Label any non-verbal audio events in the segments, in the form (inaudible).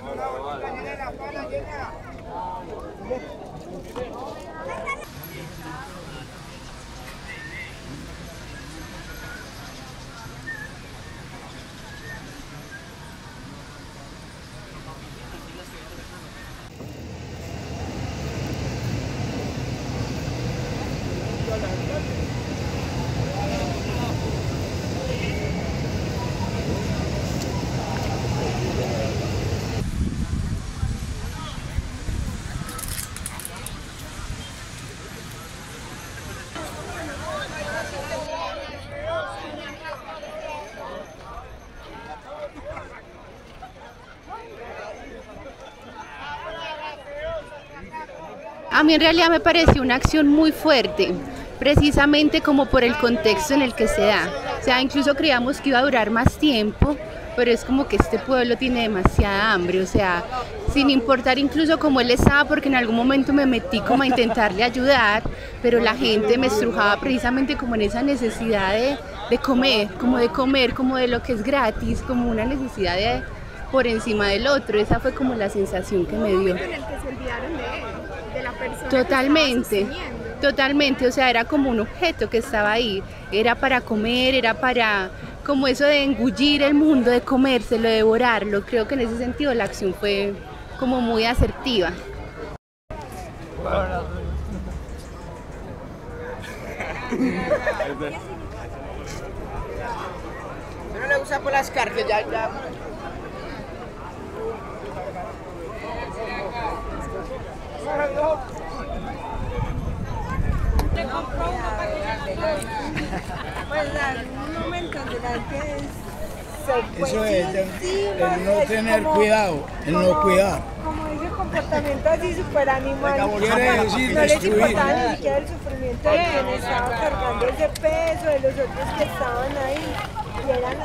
Hola, hola. A mí en realidad me pareció una acción muy fuerte, precisamente como por el contexto en el que se da. O sea, incluso creíamos que iba a durar más tiempo, pero es como que este pueblo tiene demasiada hambre, o sea, sin importar incluso cómo él estaba, porque en algún momento me metí como a intentarle ayudar, pero la gente me estrujaba precisamente como en esa necesidad de, de comer, como de comer, como de lo que es gratis, como una necesidad de por encima del otro, esa fue como la sensación que me dio. en el que se olvidaron de él, de la persona Totalmente, totalmente, o sea, era como un objeto que estaba ahí, era para comer, era para como eso de engullir el mundo, de comérselo, de devorarlo, creo que en ese sentido la acción fue como muy asertiva. Pero le gusta por las cargas, ya, ya. Pues en un momento donde la gente se fue Eso es, el, no tener como- cuidado, el no cuidar. Como ese comportamiento así súper animal. Quiere decir no les importaba ni siquiera el sufrimiento de quien estaba cargando ese peso, de los otros que estaban ahí. Y eran.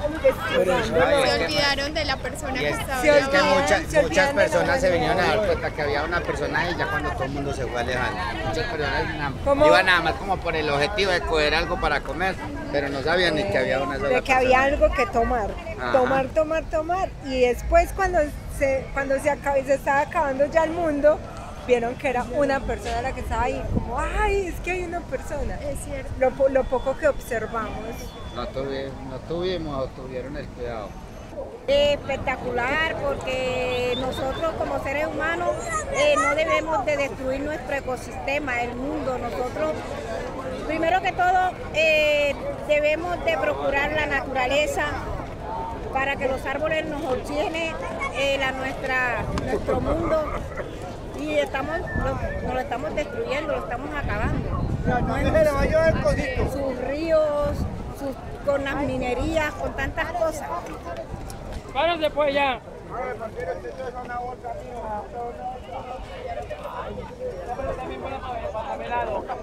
Se olvidaron de la persona que estaba se Es que olvidan, muchas, personas se vinieron a dar cuenta que había una persona ahí ya cuando todo el mundo se fue alejando. Muchas personas iban nada más como por el objetivo de coger algo para comer, pero no sabían ni que había una sola de que había persona. algo que tomar, Ajá. tomar, tomar, tomar y después cuando se cuando se acabó, se estaba acabando ya el mundo, vieron que era una persona la que estaba ahí, como ay, es que hay una persona. Es cierto. Lo, po- lo poco que observamos. No, tuvi- no tuvimos o tuvieron el cuidado. espectacular porque nosotros como seres humanos eh, no debemos de destruir nuestro ecosistema, el mundo. Nosotros, primero que todo, eh, debemos de procurar la naturaleza para que los árboles nos oxigenen eh, la nuestra, nuestro mundo y estamos, lo, nos lo estamos destruyendo, lo estamos acabando. Sus ríos, sus, con las minerías, con tantas cosas. Párense pues ya.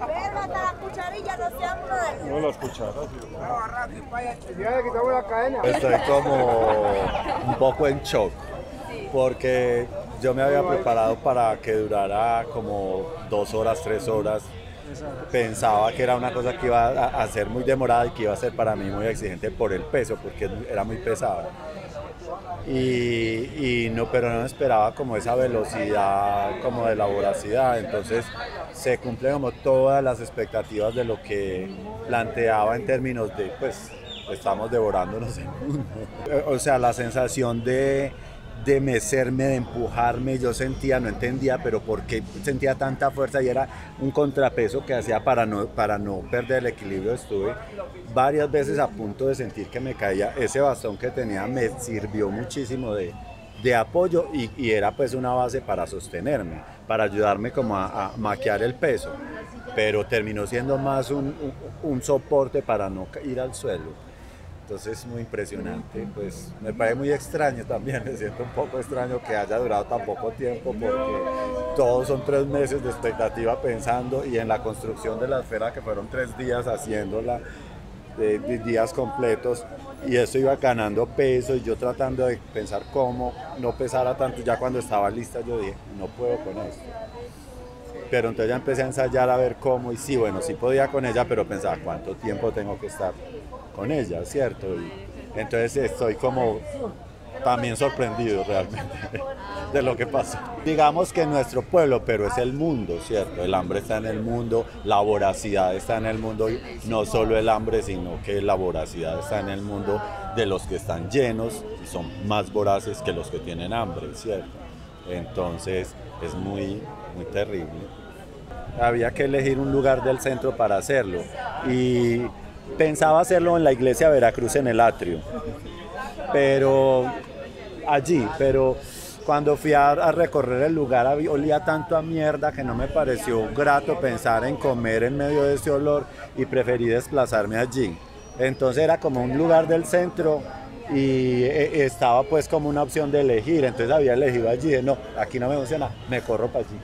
Pero hasta la cucharilla no sean. No. Pues Estoy como un poco en shock porque yo me había preparado para que durara como dos horas, tres horas. Pensaba que era una cosa que iba a ser muy demorada y que iba a ser para mí muy exigente por el peso, porque era muy pesado. Y, no, pero no esperaba como esa velocidad, como de la voracidad. Entonces se cumplen como todas las expectativas de lo que planteaba en términos de, pues, estamos devorándonos. (laughs) O sea, la sensación de, de mecerme, de empujarme, yo sentía, no entendía, pero por qué sentía tanta fuerza y era un contrapeso que hacía para no, para no perder el equilibrio. Estuve varias veces a punto de sentir que me caía. Ese bastón que tenía me sirvió muchísimo de, de apoyo y, y era pues una base para sostenerme, para ayudarme como a, a el peso, pero terminó siendo más un, un- un soporte para no ir al suelo. Entonces muy impresionante, pues me parece muy extraño también, (laughs) me siento un poco extraño que haya durado tan poco tiempo porque todos son tres meses de expectativa pensando y en la construcción de la esfera que fueron tres días haciéndola, de, de días completos y eso iba ganando peso y yo tratando de pensar cómo no pesara tanto, ya cuando estaba lista yo dije, no puedo con esto. Pero entonces ya empecé a ensayar a ver cómo y sí, bueno, sí podía con ella, pero pensaba cuánto tiempo tengo que estar con ella, ¿cierto? Y entonces estoy como también sorprendido realmente (laughs) de lo que pasa. Digamos que nuestro pueblo, pero es el mundo, ¿cierto? El hambre está en el mundo, la voracidad está en el mundo, no solo el hambre, sino que la voracidad está en el mundo de los que están llenos y son más voraces que los que tienen hambre, ¿cierto? Entonces es muy, muy terrible. Había que elegir un lugar del centro para hacerlo y pensaba hacerlo en la iglesia Veracruz en el atrio, pero allí, pero cuando fui a, a, recorrer el lugar olía tanto a mierda que no me pareció grato pensar en comer en medio de ese olor y preferí desplazarme allí. Entonces era como un lugar del centro y eh, estaba pues como una opción de elegir, entonces había elegido allí, no, aquí no me funciona, me corro para allí.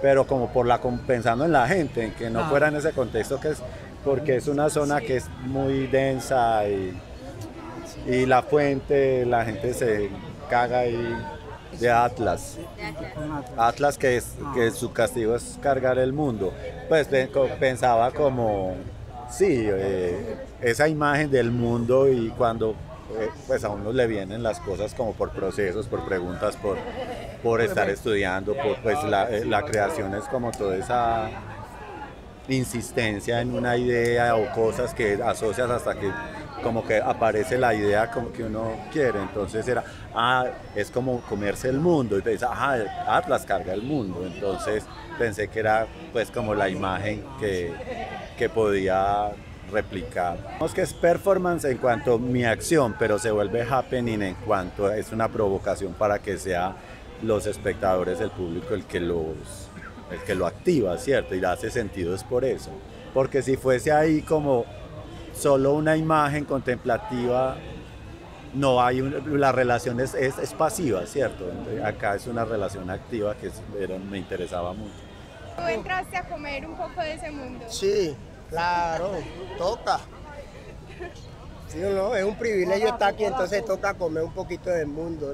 Pero como por la pensando en la gente, en que no fuera en ese contexto que es, porque es una zona que es muy densa y, y la fuente, la gente se caga ahí de Atlas. Atlas que, es, que su castigo es cargar el mundo. Pues pensaba como, sí, eh, esa imagen del mundo y cuando eh, pues a uno le vienen las cosas como por procesos, por preguntas, por, por estar estudiando, por, pues la, eh, la creación es como toda esa insistencia en una idea o cosas que asocias hasta que como que aparece la idea como que uno quiere. Entonces era, ah, es como comerse el mundo. Y pensaba, ah, Atlas carga el mundo. Entonces pensé que era pues como la imagen que, que podía replicar. Digamos que es performance en cuanto a mi acción, pero se vuelve happening en cuanto es una provocación para que sea los espectadores, el público el que los el que lo activa, ¿cierto? Y hace sentido es por eso. Porque si fuese ahí como solo una imagen contemplativa, no hay la relación es, es, es, pasiva, ¿cierto? Acá es una relación activa que es, era, me interesaba mucho. ¿Tú entraste a comer un poco de ese mundo? Sí, claro, toca. Sí o no, es un privilegio estar aquí, entonces toca comer un poquito del mundo.